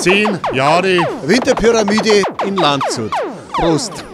Zehn Jahre Winterpyramide in Landshut. Prost.